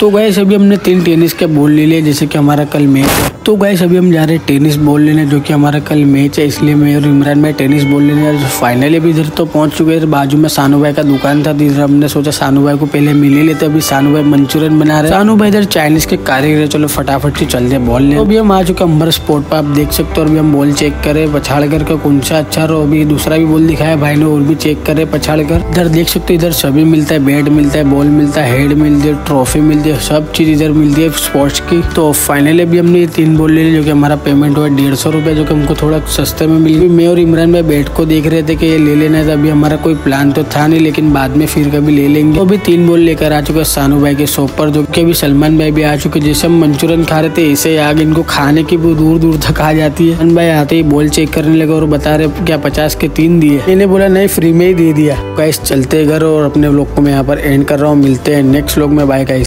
तो गए अभी हमने तीन टेनिस के बॉल ले लिए, जैसे कि हमारा कल मैच है। तो गए अभी हम जा रहे हैं टेनिस बॉल लेने, जो कि हमारा कल मैच है, इसलिए मैं और इमरान भाई टेनिस बॉल लेने फाइनली अभी इधर तो पहुँच चुके हैं, बाजू में सानू भाई का दुकान था इधर हमने सोचा सानू भाई को पहले मिल ही। लेते अभी सानू भाई मंचूरियन बना रहे सानू भाई इधर चाइनीज़ के कारीगर चलो फटाफट से चलते बॉल ले तो अभी हम आ चुके अंबर स्पोर्ट पर, आप देख सकते हो अभी हम बॉल चेक करे पछाड़ करके कौन सा अच्छा रहो। अभी दूसरा भी बॉल दिखाया, भाई ने और भी चेक करे पछाड़ कर। इधर देख सकते हो, इधर सभी मिलता है बैट मिलता है बॉल मिलता है हेड मिलती है ट्रॉफी मिलती है। सब चीज़ इधर मिलती है स्पोर्ट्स की। तो फाइनली अभी हमने ये तीन बॉल ले ली, जो कि हमारा पेमेंट हुआ डेढ़ सौ रुपये, जो कि हमको थोड़ा सस्ते में मिल गई। मैं और इमरान भाई बैट को देख रहे थे कि ये ले लेना है अभी हमारा कोई प्लान तो था नहीं, लेकिन बाद में फिर कभी ले लेंगे। तो अभी तीन बॉल लेकर आ चुके सानू भाई के शॉप पर, जो कि अभी सलमान भाई भी आ चुके जैसे हम मंचूरियन खा रहे थे, ऐसे आगे इनको खाने की भी दूर दूर तक आ जाती है। सलमान भाई आते ही बॉल चेक करने लगे और बता रहे, क्या पचास के तीन दिए? मैंने बोला, नहीं फ्री में ही दे दिया। गाइस चलते घर और अपने लोग को मैं यहाँ पर एंड कर रहा हूँ। मिलते हैं नेक्स्ट लोग में। Bye guys